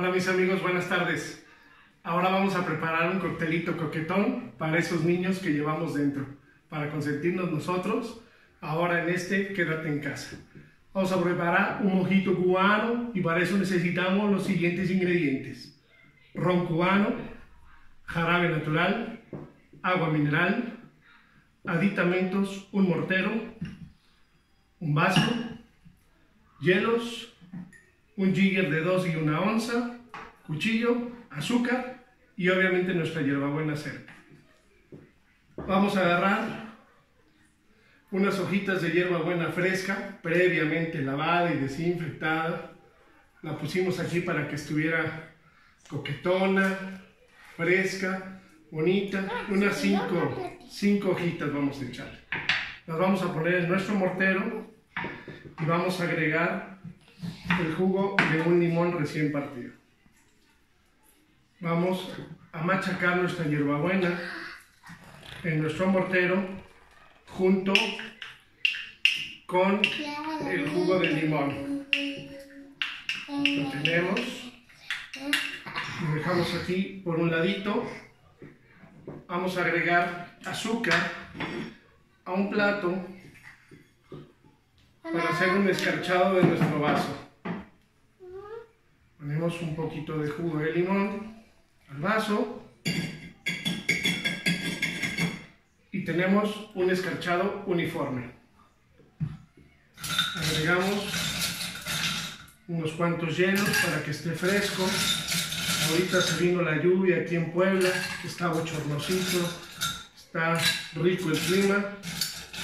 Hola mis amigos, buenas tardes. Ahora vamos a preparar un coctelito coquetón para esos niños que llevamos dentro, para consentirnos nosotros. Ahora en este, quédate en casa. Vamos a preparar un mojito cubano y para eso necesitamos los siguientes ingredientes. Ron cubano, jarabe natural, agua mineral, aditamentos, un mortero, un vaso, hielos, un jigger de 2 y una onza, cuchillo, azúcar y obviamente nuestra hierbabuena cerca. Vamos a agarrar unas hojitas de hierbabuena fresca, previamente lavada y desinfectada. La pusimos aquí para que estuviera coquetona, fresca, bonita. Unas 5 cinco, hojitas vamos a echar. Las vamos a poner en nuestro mortero y vamos a agregar el jugo de un limón recién partido. Vamos a machacar nuestra hierbabuena en nuestro mortero junto con el jugo de limón. Lo tenemos. Lo dejamos aquí por un ladito. Vamos a agregar azúcar a un plato para hacer un escarchado de nuestro vaso. Un poquito de jugo de limón al vaso y tenemos un escarchado uniforme. Agregamos unos cuantos hielos para que esté fresco. Ahorita se vino la lluvia aquí en Puebla, está bochornosito, está rico el clima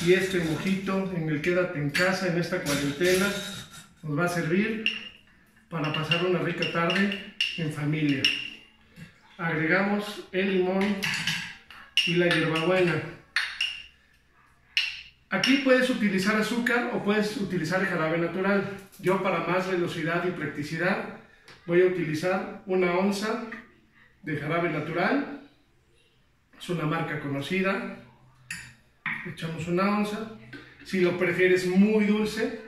y este mojito en el quédate en casa en esta cuarentena nos va a servir para pasar una rica tarde en familia. Agregamos el limón y la hierbabuena. Aquí puedes utilizar azúcar o puedes utilizar jarabe natural. Yo para más velocidad y practicidad voy a utilizar una onza de jarabe natural. Es una marca conocida. Echamos una onza. Si lo prefieres muy dulce,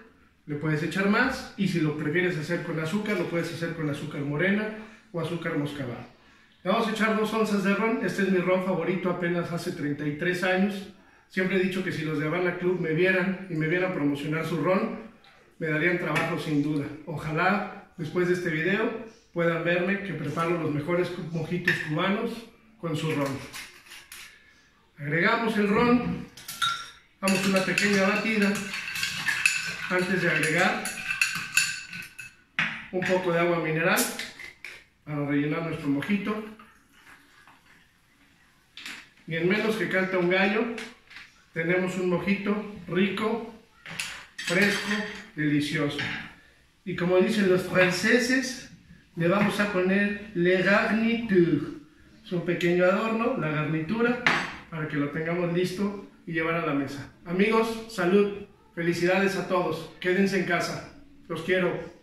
le puedes echar más. Y si lo prefieres hacer con azúcar, lo puedes hacer con azúcar morena o azúcar moscabado. Le vamos a echar dos onzas de ron. Este es mi ron favorito apenas hace 33 años. Siempre he dicho que si los de Habana Club me vieran y me vieran promocionar su ron, me darían trabajo sin duda. Ojalá después de este video puedan verme que preparo los mejores mojitos cubanos con su ron. Agregamos el ron, damos una pequeña batida antes de agregar un poco de agua mineral para rellenar nuestro mojito. Y en menos que canta un gallo, tenemos un mojito rico, fresco, delicioso. Y como dicen los franceses, le vamos a poner le garniture. Es un pequeño adorno, la garnitura, para que lo tengamos listo y llevar a la mesa. Amigos, salud, felicidades a todos. Quédense en casa. Los quiero.